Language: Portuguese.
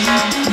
Música